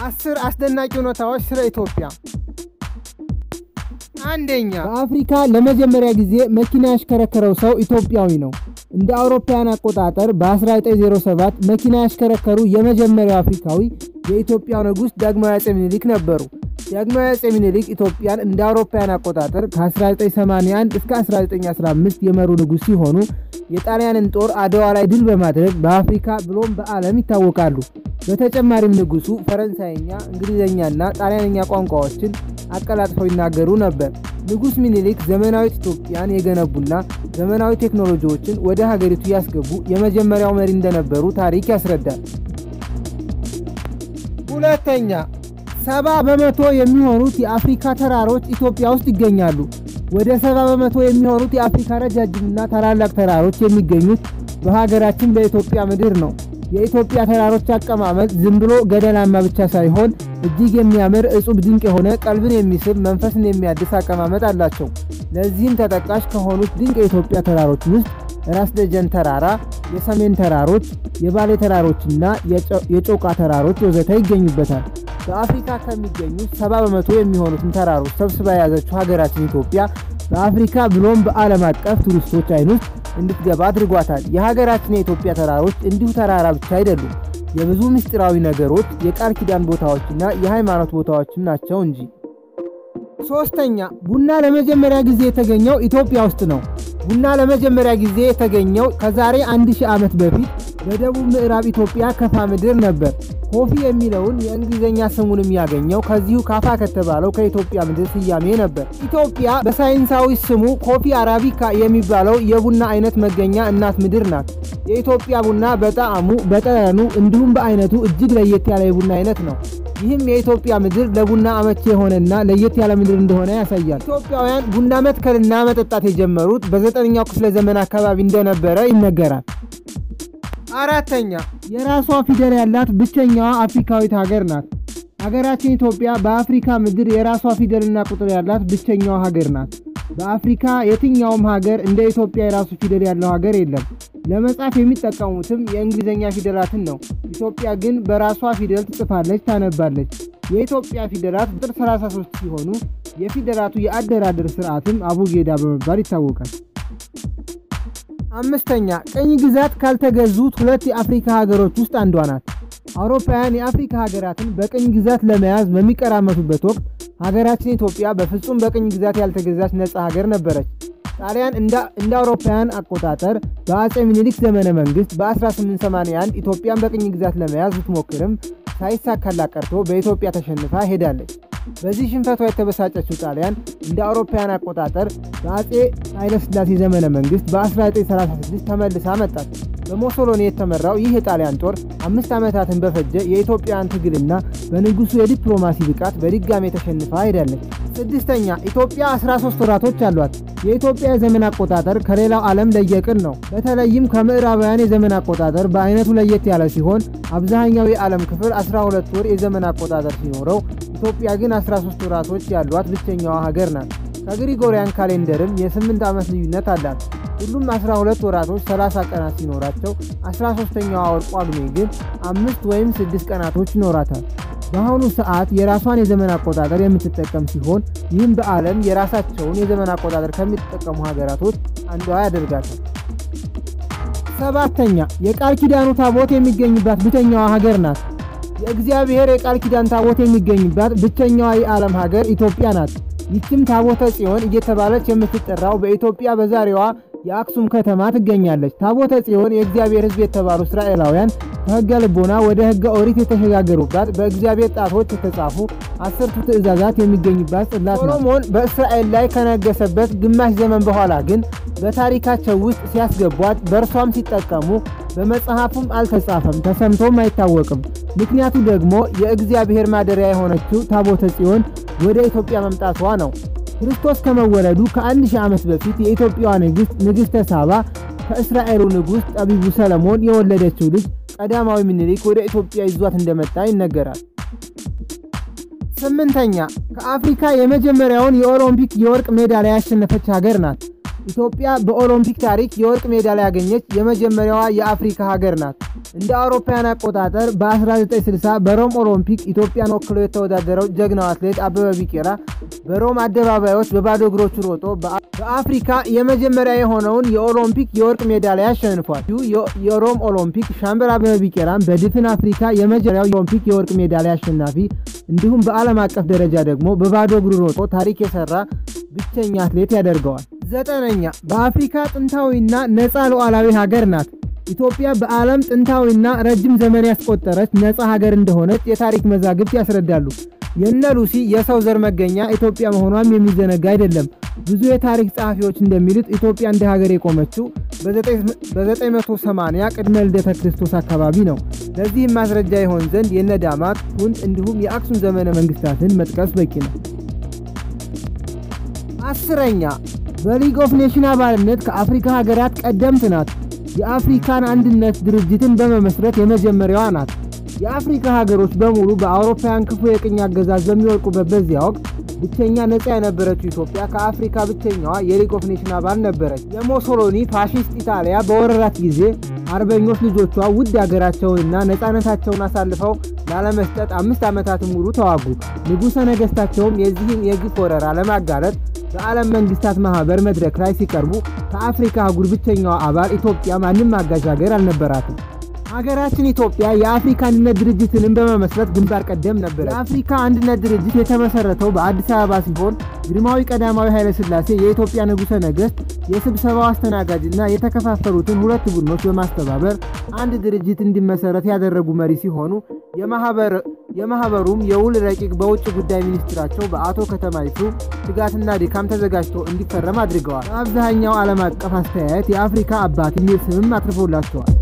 አስር አስደናቂ እውነታዎች ስለ ኢትዮጵያ። አንደኛ፣ በአፍሪካ ለመጀመሪያ ጊዜ መኪና ያሽከረከረው ሰው ኢትዮጵያዊ ነው። እንደ አውሮፓውያን አቆጣጠር በ1907 መኪና ያሽከረከሩ የመጀመሪያው አፍሪካዊ የኢትዮጵያ ንጉሥ ዳግማዊ አፄ ምኒልክ ነበሩ። ዳግማዊ አፄ ምኒልክ ኢትዮጵያን እንደ አውሮፓውያን አቆጣጠር ከ1981 እስከ 1915 የመሩ ንጉሥ ሲሆኑ የጣሊያንን ጦር አድዋ ላይ ድል በማድረግ በአፍሪካ ብሎም በዓለም ይታወቃሉ። በተጨማሪም ንጉሱ ፈረንሳይኛ፣ እንግሊዝኛና ጣሊያንኛ ቋንቋዎችን አቀላጥፈው ይናገሩ ነበር። ንጉሥ ሚኒሊክ ዘመናዊት ኢትዮጵያን የገነቡና ዘመናዊ ቴክኖሎጂዎችን ወደ ሀገሪቱ ያስገቡ የመጀመሪያው መሪ እንደነበሩ ታሪክ ያስረዳል። ሁለተኛ፣ ሰባ በመቶ የሚሆኑት የአፍሪካ ተራሮች ኢትዮጵያ ውስጥ ይገኛሉ። ወደ ሰባ በመቶ የሚሆኑት የአፍሪካ ረጃጅምና ታላላቅ ተራሮች የሚገኙት በሀገራችን በኢትዮጵያ ምድር ነው። የኢትዮጵያ ተራሮች አቀማመጥ ዝም ብሎ ገደላማ ብቻ ሳይሆን እጅግ የሚያምር እጹብ ድንቅ የሆነ ቀልብን የሚስብ መንፈስን የሚያድስ አቀማመጥ አላቸው። ለዚህም ተጠቃሽ ከሆኑት ድንቅ የኢትዮጵያ ተራሮች ውስጥ ራስ ደጀን ተራራ፣ የሰሜን ተራሮች፣ የባሌ ተራሮችና የጮቃ ተራሮች ወዘተ ይገኙበታል። በአፍሪካ ከሚገኙ ሰባ በመቶ የሚሆኑትን ተራሮች ሰብስባ የያዘችው ሀገራችን ኢትዮጵያ በአፍሪካ ብሎም በዓለም አቀፍ ቱሪስቶች አይን ውስጥ እንድትገባ አድርጓታል። የሀገራችን የኢትዮጵያ ተራሮች እንዲሁ ተራራ ብቻ አይደሉም፣ የብዙ ምስጢራዊ ነገሮች የቃል ኪዳን ቦታዎችና የሃይማኖት ቦታዎችም ናቸው እንጂ። ሶስተኛ ቡና ለመጀመሪያ ጊዜ የተገኘው ኢትዮጵያ ውስጥ ነው። ቡና ለመጀመሪያ ጊዜ የተገኘው ከዛሬ አንድ ሺህ ዓመት በፊት በደቡብ ምዕራብ ኢትዮጵያ ከፋ ምድር ነበር። ኮፊ የሚለውን የእንግሊዝኛ ስሙን የሚያገኘው ከዚሁ ካፋ ከተባለው ከኢትዮጵያ ምድር ስያሜ ነበር። ኢትዮጵያ በሳይንሳዊ ስሙ ኮፊ አራቢካ የሚባለው የቡና አይነት መገኛ እናት ምድር ናት። የኢትዮጵያ ቡና በጣዕሙ፣ በጠረኑ እንዲሁም በአይነቱ እጅግ ለየት ያለ የቡና አይነት ነው። ይህም የኢትዮጵያ ምድር ለቡና አመቺ የሆነና ለየት ያለ ምድር እንደሆነ ያሳያል። ኢትዮጵያውያን ቡና መትከልና መጠጣት የጀመሩት በዘጠነኛው ክፍለ ዘመን አካባቢ እንደነበረ ይነገራል። አራተኛ የራሷ ፊደል ያላት ብቸኛዋ አፍሪካዊት ሀገር ናት። ሀገራችን ኢትዮጵያ በአፍሪካ ምድር የራሷ ፊደልና ቁጥር ያላት ብቸኛዋ ሀገር ናት። በአፍሪካ የትኛውም ሀገር እንደ ኢትዮጵያ የራሱ ፊደል ያለው ሀገር የለም። ለመጻፍ የሚጠቀሙትም የእንግሊዝኛ ፊደላትን ነው። ኢትዮጵያ ግን በራሷ ፊደል ትጽፋለች፣ ታነባለች። የኢትዮጵያ ፊደላት ቁጥር 33 ሲሆኑ የፊደላቱ የአደራደር ስርዓትም አቡጌዳ በመባል ይታወቃል። አምስተኛ ቅኝ ግዛት ካልተገዙት ሁለት የአፍሪካ ሀገሮች ውስጥ አንዷ ናት። አውሮፓውያን የአፍሪካ ሀገራትን በቅኝ ግዛት ለመያዝ በሚቀራመቱበት ወቅት ሀገራችን ኢትዮጵያ በፍጹም በቅኝ ግዛት ያልተገዛች ነጻ ሀገር ነበረች። ጣሊያን እንደ አውሮፓውያን አቆጣጠር በአጼ ሚኒሊክ ዘመነ መንግስት በ1881 ኢትዮጵያን በቅኝ ግዛት ለመያዝ ብትሞክርም ሳይሳካላት ቀርቶ በኢትዮጵያ ተሸንፋ ሄዳለች። በዚህ ሽንፈቷ የተበሳጨችው ጣሊያን እንደ አውሮፓውያን አቆጣጠር በአጼ ኃይለሥላሴ ዘመነ መንግስት በ1936 ተመልሳ መጣች። በሞሶሎኒ የተመራው ይህ የጣሊያን ጦር አምስት ዓመታትን በፈጀ የኢትዮጵያን ትግልና በንጉሱ የዲፕሎማሲ ብቃት በድጋሜ ተሸንፋ ሄዳለች። ስድስተኛ ኢትዮጵያ 13 ወራቶች አሏት። የኢትዮጵያ የዘመን አቆጣጠር ከሌላው ዓለም ለየቅል ነው። በተለይም ከምዕራባውያን የዘመን አቆጣጠር በአይነቱ ለየት ያለ ሲሆን አብዛኛው የዓለም ክፍል 12 ወር የዘመን አቆጣጠር ሲኖረው ኢትዮጵያ ግን 13 ወራቶች ያሏት ብቸኛዋ ሀገር ናት። ከግሪጎሪያን ካሌንደርም የ8 ዓመት ልዩነት አላት። ሁሉም 12 ወራቶች 30 ቀናት ሲኖራቸው 13ኛዋ ወር ጳጉሜ ግን አምስት ወይም ስድስት ቀናቶች ይኖራታል። በአሁኑ ሰዓት የራሷን የዘመን አቆጣጠር የምትጠቀም ሲሆን ይህም በዓለም የራሳቸውን የዘመን አቆጣጠር ከሚጠቀሙ ሀገራቶች አንዷ ያደርጋታል። ሰባተኛ የቃል ኪዳኑ ታቦት የሚገኝባት ብቸኛዋ ሀገር ናት። የእግዚአብሔር የቃል ኪዳን ታቦት የሚገኝባት ብቸኛዋ የዓለም ሀገር ኢትዮጵያ ናት። ይችም ታቦተ ጽዮን እየተባለች የምትጠራው በኢትዮጵያ በዛሬዋ የአክሱም ከተማ ትገኛለች። ታቦተ ጽዮን የእግዚአብሔር ሕዝብ የተባሉ እስራኤላውያን ከሕገ ልቦና ወደ ሕገ ኦሪት የተሸጋገሩባት በእግዚአብሔር ጣቶች የተጻፉ አስርቱ ትእዛዛት የሚገኙባት ጽላት ነው። ሶሎሞን በእስራኤል ላይ ከነገሰበት ግማሽ ዘመን በኋላ ግን በታሪካቸው ውስጥ ሲያስገቧት በእርሷም ሲጠቀሙ በመጽሐፉም አልተጻፈም፣ ተሰምቶም አይታወቅም። ምክንያቱ ደግሞ የእግዚአብሔር ማደሪያ የሆነችው ታቦተ ጽዮን ወደ ኢትዮጵያ መምጣቷ ነው። ክርስቶስ ከመወለዱ ከአንድ ሺህ ዓመት በፊት የኢትዮጵያዋ ንግሥት ንግሥተ ሳባ ከእስራኤሉ ንጉሥ ጠቢቡ ሰለሞን የወለደችው ልጅ ቀዳማዊ ምኒልክ ወደ ኢትዮጵያ ይዟት እንደመጣ ይነገራል። ስምንተኛ ከአፍሪካ የመጀመሪያውን የኦሎምፒክ የወርቅ ሜዳሊያ ያሸነፈች ሀገር ናት። ኢትዮጵያ በኦሎምፒክ ታሪክ የወርቅ ሜዳሊያ ያገኘች የመጀመሪያዋ የአፍሪካ ሀገር ናት። እንደ አውሮፓውያን አቆጣጠር በ1960 በሮም ኦሎምፒክ ኢትዮጵያን ወክሎ የተወዳደረው ጀግናው አትሌት አበበ ቢቂላ በሮም አደባባዮች በባዶ እግሮቹ ሮጦ በአፍሪካ የመጀመሪያ የሆነውን የኦሎምፒክ የወርቅ ሜዳሊያ አሸንፏል። የሮም ኦሎምፒክ ሻምበል አበበ ቢቂላን በድፍን አፍሪካ የመጀመሪያው የኦሎምፒክ የወርቅ ሜዳሊያ አሸናፊ እንዲሁም በዓለም አቀፍ ደረጃ ደግሞ በባዶ እግሩ ሮጦ ታሪክ የሰራ ብቸኛ አትሌት ያደርገዋል። ዘጠነኛ በአፍሪካ ጥንታዊና ነፃ ሉዓላዊ ሀገር ናት። ኢትዮጵያ በዓለም ጥንታዊና ረጅም ዘመን ያስቆጠረች ነፃ ሀገር እንደሆነች የታሪክ መዛግብት ያስረዳሉ። የነ ሉሲ የሰው ዘር መገኛ ኢትዮጵያ መሆኗም የሚዘነጋ አይደለም። ብዙ የታሪክ ጸሐፊዎች እንደሚሉት ኢትዮጵያ እንደ ሀገር የቆመችው በ980 ቅድመ ልደተ ክርስቶስ አካባቢ ነው። ለዚህም ማስረጃ ይሆን ዘንድ የነ ዳማት፣ ሁንት እንዲሁም የአክሱም ዘመነ መንግስታትን መጥቀስ በቂ ነው። አስረኛ በ League of Nation አባልነት ከአፍሪካ ሀገራት ቀደምት ናት። የአፍሪካን አንድነት ድርጅትን በመመስረት የመጀመሪያዋ ናት። የአፍሪካ ሀገሮች በሙሉ በአውሮፓውያን ክፉ የቅኝ አገዛዝ በሚወድቁበት በዚያ ወቅት ብቸኛ ነፃ የነበረችው ኢትዮጵያ ከአፍሪካ ብቸኛዋ የ League of Nation አባል ነበረች። የሞሶሎኒ ፋሺስት ኢጣሊያ በወረራት ጊዜ አርበኞች ልጆቿ ውድ ሀገራቸውንና ነፃነታቸውን አሳልፈው ላለመስጠት አምስት ዓመታትን ሙሉ ተዋጉ። ንጉሠ ነገሥታቸውም የዚህን የግፍ ወረራ ለማጋለጥ በዓለም መንግስታት ማህበር መድረክ ላይ ሲቀርቡ ከአፍሪካ አህጉር ብቸኛዋ አባል ኢትዮጵያ ማንም አጋዥ ሀገር አልነበራትም። ሀገራችን ኢትዮጵያ የአፍሪካ አንድነት ድርጅትንም በመመስረት ግንባር ቀደም ነበር። የአፍሪካ አንድነት ድርጅት የተመሰረተው በአዲስ አበባ ሲሆን ግርማዊ ቀዳማዊ ኃይለ ሥላሴ የኢትዮጵያ ንጉሠ ነገሥት የስብሰባው አስተናጋጅና የተከፋፈሉትን ሁለት ቡድኖች በማስተባበር አንድ ድርጅት እንዲመሰረት ያደረጉ መሪ ሲሆኑ የማህበሩም የውል ረቂቅ በውጭ ጉዳይ ሚኒስትራቸው በአቶ ከተማይቱ ትጋትና ድካም ተዘጋጅቶ እንዲፈረም አድርገዋል። በአብዛኛው ዓለም አቀፍ አስተያየት የአፍሪካ አባት የሚል ስምም አትርፎላቸዋል።